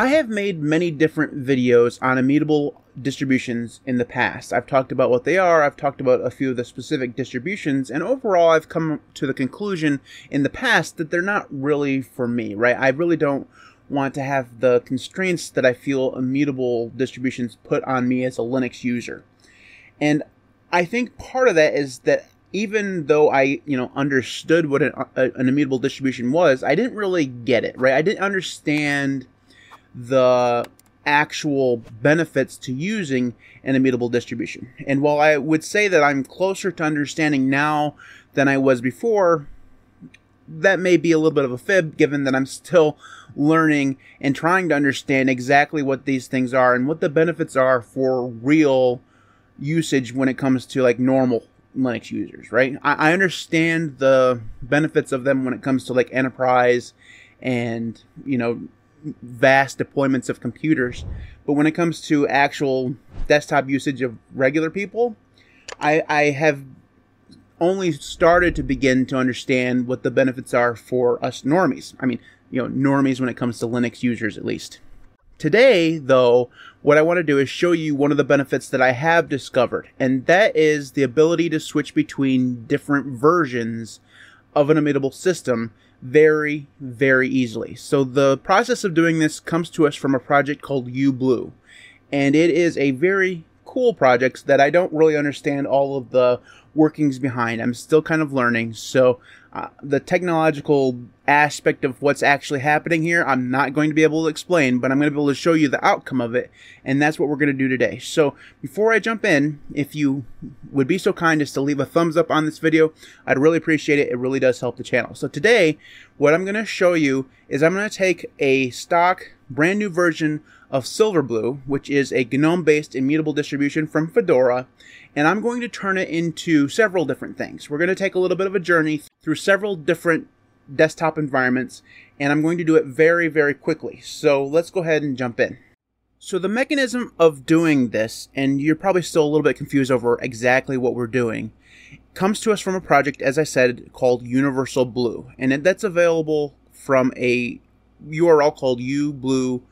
I have made many different videos on immutable distributions in the past. I've talked about what they are, I've talked about a few of the specific distributions, and overall I've come to the conclusion in the past that they're not really for me, right? I really don't want to have the constraints that I feel immutable distributions put on me as a Linux user. And I think part of that is that even though I, you know, understood what an, a, an immutable distribution was, I didn't really get it, right? I didn't understand the actual benefits to using an immutable distribution. And while I would say that I'm closer to understanding now than I was before, that may be a little bit of a fib given that I'm still learning and trying to understand exactly what these things are and what the benefits are for real usage when it comes to like normal Linux users, right? I, I understand the benefits of them when it comes to like enterprise and, you know, vast deployments of computers. But when it comes to actual desktop usage of regular people, I, I have only started to begin to understand what the benefits are for us normies. I mean, you know, normies when it comes to Linux users at least. Today, though, what I want to do is show you one of the benefits that I have discovered, and that is the ability to switch between different versions of an immutable system very, very easily. So the process of doing this comes to us from a project called uBlue. And it is a very cool project that I don't really understand all of the workings behind. I'm still kind of learning. So uh, the technological aspect of what's actually happening here, I'm not going to be able to explain, but I'm going to be able to show you the outcome of it, and that's what we're going to do today. So before I jump in, if you would be so kind as to leave a thumbs up on this video, I'd really appreciate it. It really does help the channel. So today, what I'm going to show you is I'm going to take a stock brand new version of Silverblue, which is a GNOME-based immutable distribution from Fedora, and I'm going to turn it into several different things. We're going to take a little bit of a journey through several different desktop environments, and I'm going to do it very, very quickly. So let's go ahead and jump in. So the mechanism of doing this, and you're probably still a little bit confused over exactly what we're doing, comes to us from a project, as I said, called Universal Blue, and that's available from a URL called ublue.it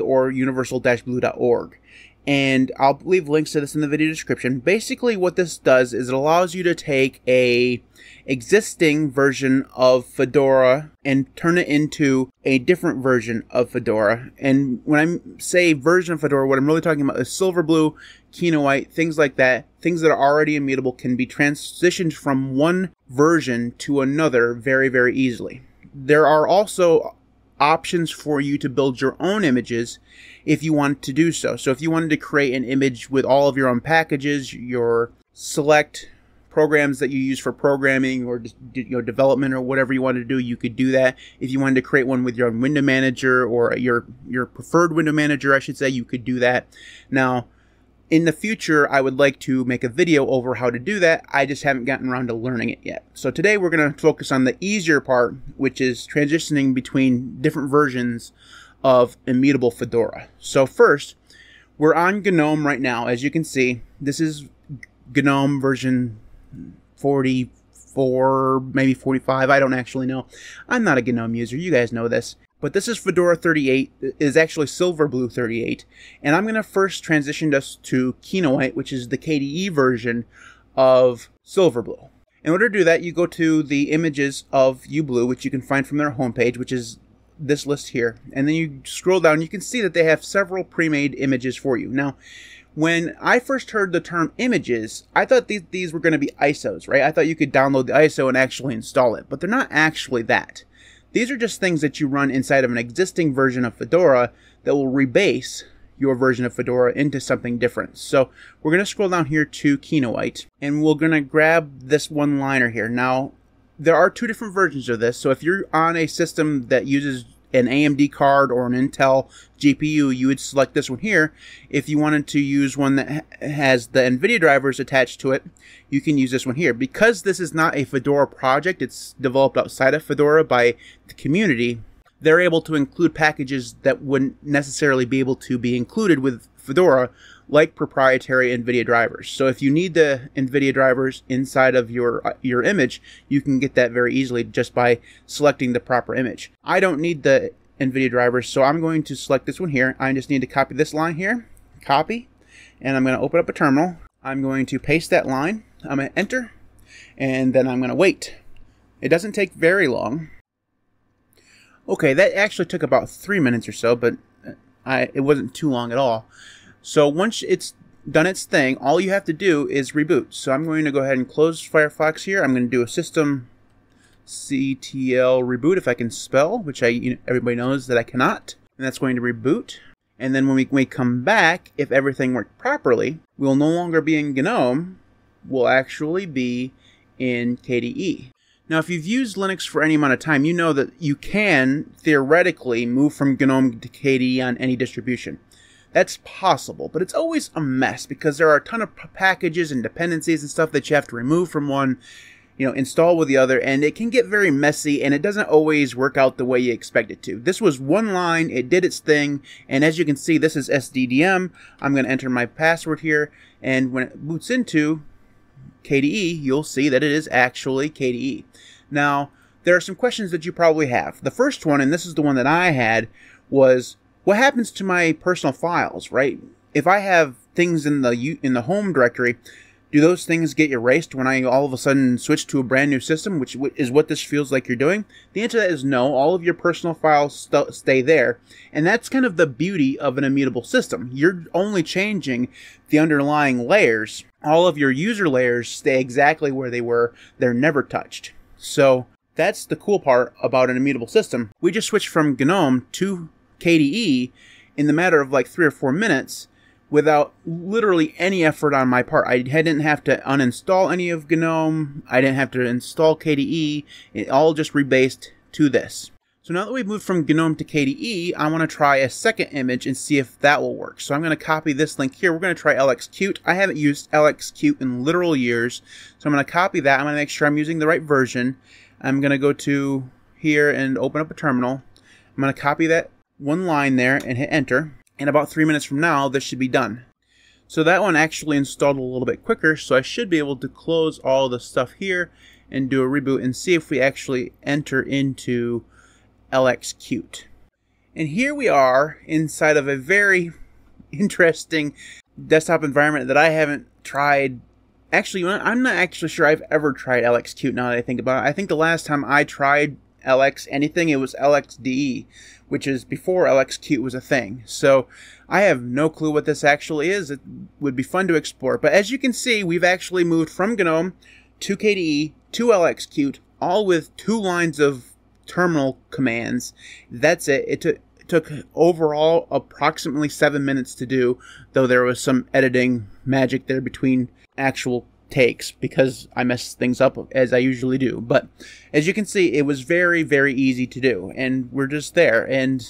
or universal-blue.org and I'll leave links to this in the video description. Basically, what this does is it allows you to take a existing version of Fedora and turn it into a different version of Fedora. And when I say version of Fedora, what I'm really talking about is silver Silverblue, Kinoite, things like that. Things that are already immutable can be transitioned from one version to another very, very easily. There are also options for you to build your own images if you want to do so. So if you wanted to create an image with all of your own packages, your select programs that you use for programming or you know development or whatever you wanted to do, you could do that. If you wanted to create one with your own window manager or your your preferred window manager, I should say, you could do that. Now, in the future, I would like to make a video over how to do that. I just haven't gotten around to learning it yet. So today we're going to focus on the easier part, which is transitioning between different versions of immutable Fedora. So first, we're on GNOME right now. As you can see, this is GNOME version 44, maybe 45. I don't actually know. I'm not a GNOME user. You guys know this. But this is Fedora 38, is actually Silverblue 38. And I'm going to first transition us to Kinoite, which is the KDE version of Silverblue. In order to do that, you go to the images of uBlue, which you can find from their homepage, which is this list here. And then you scroll down, you can see that they have several pre-made images for you. Now, when I first heard the term images, I thought these, these were going to be ISOs, right? I thought you could download the ISO and actually install it, but they're not actually that. These are just things that you run inside of an existing version of Fedora that will rebase your version of Fedora into something different. So we're going to scroll down here to Kinoite and we're going to grab this one liner here. Now, there are two different versions of this. So if you're on a system that uses an AMD card or an Intel GPU, you would select this one here. If you wanted to use one that has the NVIDIA drivers attached to it, you can use this one here. Because this is not a Fedora project, it's developed outside of Fedora by the community, they're able to include packages that wouldn't necessarily be able to be included with Fedora, like proprietary NVIDIA drivers. So if you need the NVIDIA drivers inside of your uh, your image, you can get that very easily just by selecting the proper image. I don't need the NVIDIA drivers. So I'm going to select this one here. I just need to copy this line here, copy, and I'm going to open up a terminal. I'm going to paste that line. I'm going to enter, and then I'm going to wait. It doesn't take very long. Okay, that actually took about three minutes or so, but uh, I, it wasn't too long at all. So once it's done its thing, all you have to do is reboot. So I'm going to go ahead and close Firefox here. I'm going to do a system ctl reboot if I can spell, which I you know, everybody knows that I cannot. And that's going to reboot. And then when we, when we come back, if everything worked properly, we'll no longer be in GNOME. We'll actually be in KDE. Now, if you've used Linux for any amount of time, you know that you can theoretically move from GNOME to KDE on any distribution. That's possible, but it's always a mess because there are a ton of packages and dependencies and stuff that you have to remove from one, you know, install with the other, and it can get very messy and it doesn't always work out the way you expect it to. This was one line, it did its thing, and as you can see, this is SDDM. I'm going to enter my password here, and when it boots into KDE, you'll see that it is actually KDE. Now, there are some questions that you probably have. The first one, and this is the one that I had, was what happens to my personal files, right? If I have things in the in the home directory, do those things get erased when I all of a sudden switch to a brand new system, which is what this feels like you're doing? The answer to that is no. All of your personal files st- stay there. And that's kind of the beauty of an immutable system. You're only changing the underlying layers. All of your user layers stay exactly where they were. They're never touched. So that's the cool part about an immutable system. We just switched from GNOME to KDE in the matter of like three or four minutes without literally any effort on my part. I didn't have to uninstall any of GNOME. I didn't have to install KDE. It all just rebased to this. So now that we've moved from GNOME to KDE, I want to try a second image and see if that will work. So I'm going to copy this link here. We're going to try LXQt. I haven't used LXQt in literal years. So I'm going to copy that. I'm going to make sure I'm using the right version. I'm going to go to here and open up a terminal. I'm going to copy that one line there and hit enter and about three minutes from now this should be done. So that one actually installed a little bit quicker so I should be able to close all the stuff here and do a reboot and see if we actually enter into LXQt. And here we are inside of a very interesting desktop environment that I haven't tried. Actually, I'm not actually sure I've ever tried LXQt now that I think about it. I think the last time I tried LX anything, it was LXDE, which is before LXQt was a thing. So I have no clue what this actually is. It would be fun to explore. But as you can see, we've actually moved from GNOME to KDE to LXQt, all with two lines of terminal commands. That's it. It took took overall approximately seven minutes to do, though there was some editing magic there between actual takes because I mess things up as I usually do. But as you can see, it was very, very easy to do, and we're just there. And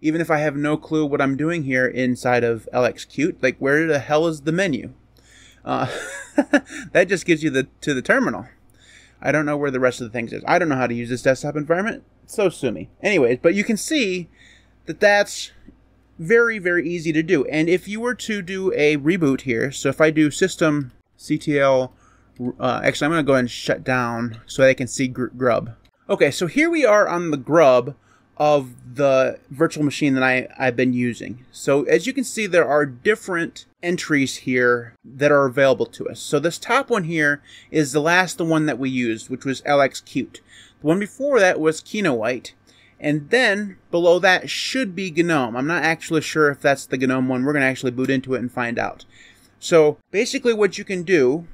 even if I have no clue what I'm doing here inside of LXQt, like where the hell is the menu? Uh, that just gives you the to the terminal. I don't know where the rest of the things is. I don't know how to use this desktop environment, so sue me. Anyways, but you can see that that's very, very easy to do. And if you were to do a reboot here, so if I do system CTL. Uh, actually, I'm going to go ahead and shut down so I can see gr- Grub. Okay, so here we are on the Grub of the virtual machine that I, I've been using. So as you can see, there are different entries here that are available to us. So this top one here is the last the one that we used, which was LXQt. The one before that was Kinoite. And then below that should be GNOME. I'm not actually sure if that's the GNOME one. We're going to actually boot into it and find out. So basically, what you can do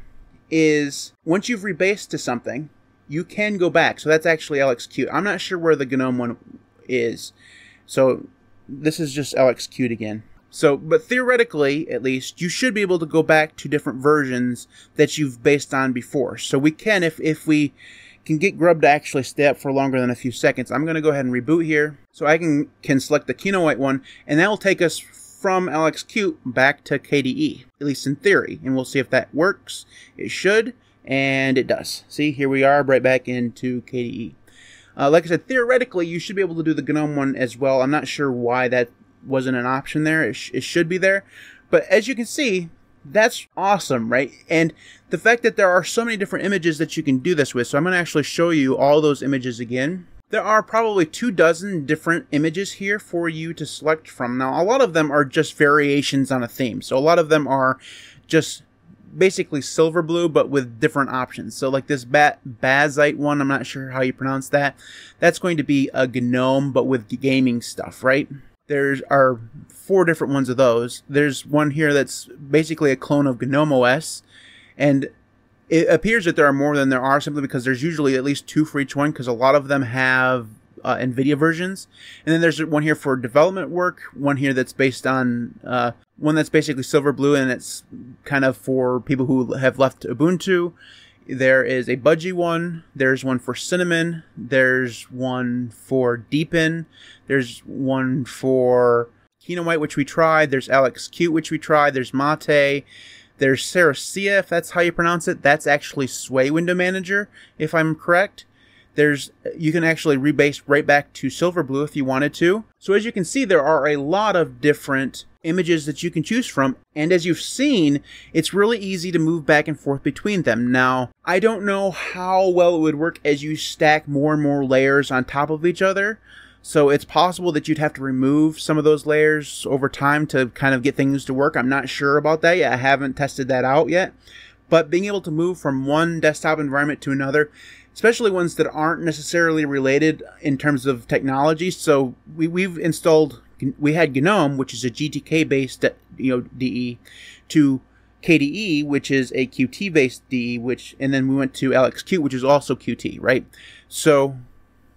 is once you've rebased to something, you can go back. So that's actually LXQt. I'm not sure where the GNOME one is. So this is just LXQt again. So, but theoretically, at least, you should be able to go back to different versions that you've based on before. So we can, if, if we can get Grub to actually stay up for longer than a few seconds, I'm going to go ahead and reboot here. So I can, can select the Kinoite one, and that will take us from LXQt back to KDE, at least in theory, and we'll see if that works. It should, and it does. See, here we are right back into KDE. Uh, like I said, theoretically, you should be able to do the GNOME one as well. I'm not sure why that wasn't an option there. It, sh- it should be there. But as you can see, that's awesome, right? And the fact that there are so many different images that you can do this with. So I'm going to actually show you all those images again. There are probably two dozen different images here for you to select from. Now, a lot of them are just variations on a theme. So a lot of them are just basically Silverblue, but with different options. So like this bat Bazzite one, I'm not sure how you pronounce that. That's going to be a GNOME, but with gaming stuff, right? There's are four different ones of those. There's one here that's basically a clone of GNOME OS, and it appears that there are more than there are simply because there's usually at least two for each one because a lot of them have uh, NVIDIA versions. And then there's one here for development work, one here that's based on uh, one that's basically Silverblue, and it's kind of for people who have left Ubuntu. There is a Budgie one. There's one for Cinnamon. There's one for Deepin. There's one for Kinoite, which we tried. There's LXQt, which we tried. There's Mate. There's Sericea, if that's how you pronounce it. That's actually Sway Window Manager, if I'm correct. There's you can actually rebase right back to Silverblue if you wanted to. So as you can see, there are a lot of different images that you can choose from. And as you've seen, it's really easy to move back and forth between them. Now, I don't know how well it would work as you stack more and more layers on top of each other. So it's possible that you'd have to remove some of those layers over time to kind of get things to work. I'm not sure about that yet. I haven't tested that out yet. But being able to move from one desktop environment to another, especially ones that aren't necessarily related in terms of technology. So we, we've installed, we had GNOME, which is a GTK based you know, DE, to KDE, which is a Qt based DE, which, and then we went to LXQt, which is also Qt, right? So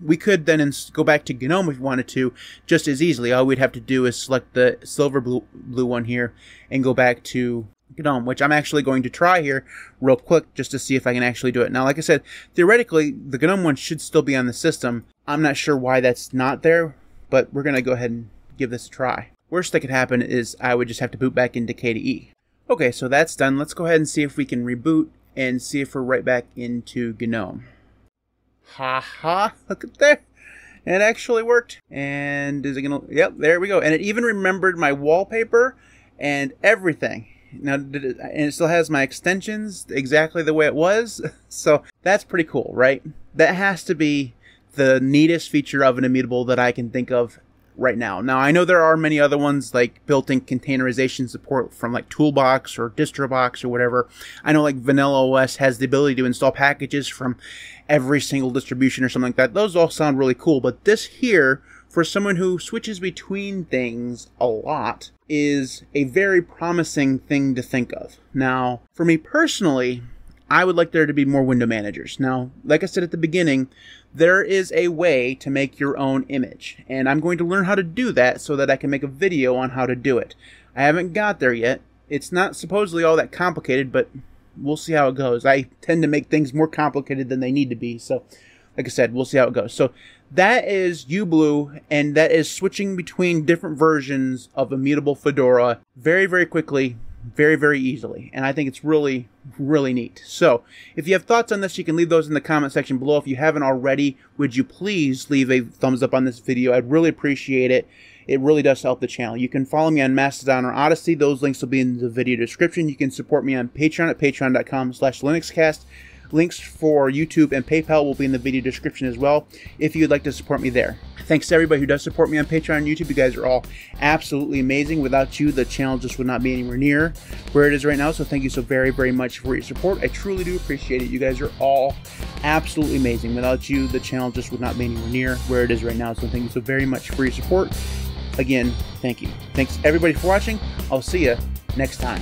we could then ins- go back to GNOME if we wanted to just as easily. All we'd have to do is select the Silverblue blue one here and go back to GNOME, which I'm actually going to try here real quick just to see if I can actually do it. Now, like I said, theoretically, the GNOME one should still be on the system. I'm not sure why that's not there, but we're going to go ahead and give this a try. Worst that could happen is I would just have to boot back into KDE. Okay, so that's done. Let's go ahead and see if we can reboot and see if we're right back into GNOME. Ha ha, look at there. It actually worked. And is it gonna, yep, there we go. And it even remembered my wallpaper and everything. Now, it, and it still has my extensions exactly the way it was. So that's pretty cool, right? That has to be the neatest feature of an immutable that I can think of right now. Now, I know there are many other ones like built-in containerization support from like Toolbox or DistroBox or whatever. I know like Vanilla OS has the ability to install packages from every single distribution or something like that. Those all sound really cool, but this here, for someone who switches between things a lot, is a very promising thing to think of. Now, for me personally, I would like there to be more window managers. Now, like I said at the beginning, there is a way to make your own image, and I'm going to learn how to do that so that I can make a video on how to do it. I haven't got there yet. It's not supposedly all that complicated, but we'll see how it goes. I tend to make things more complicated than they need to be, so like I said, we'll see how it goes. So that is uBlue, and that is switching between different versions of Immutable Fedora very, very quickly very, very easily. And I think it's really, really neat. So, if you have thoughts on this, you can leave those in the comment section below. If you haven't already, would you please leave a thumbs up on this video? I'd really appreciate it. It really does help the channel. You can follow me on Mastodon or Odysee. Those links will be in the video description. You can support me on Patreon at patreon.com slash linuxcast. Links for YouTube and PayPal will be in the video description as well if you'd like to support me there. Thanks to everybody who does support me on Patreon and YouTube. You guys are all absolutely amazing. Without you, the channel just would not be anywhere near where it is right now. So thank you so very, very much for your support. I truly do appreciate it. You guys are all absolutely amazing. Without you, the channel just would not be anywhere near where it is right now. So thank you so very much for your support. Again, thank you. Thanks everybody for watching. I'll see you next time.